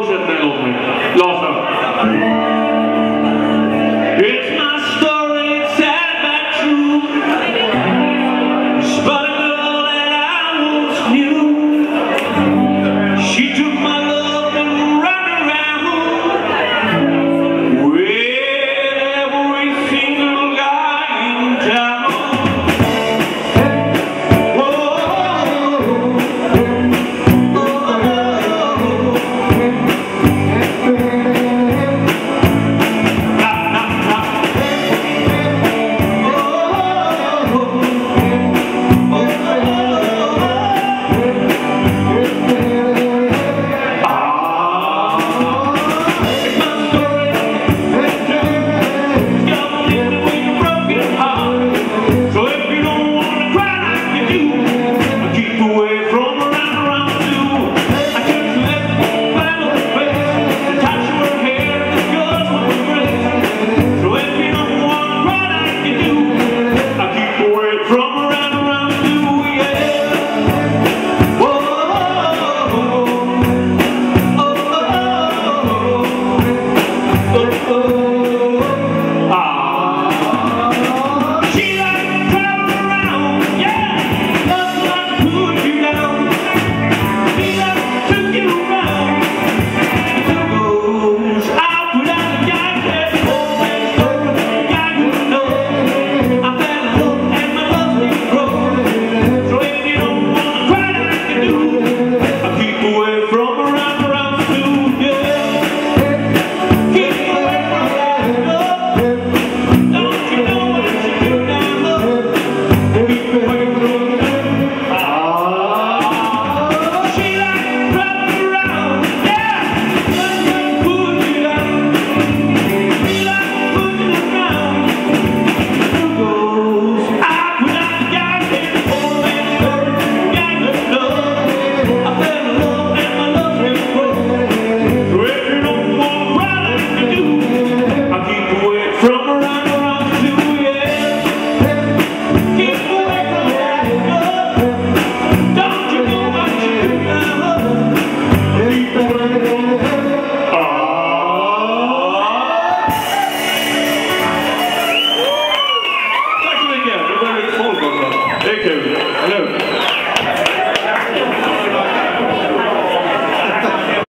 podszedł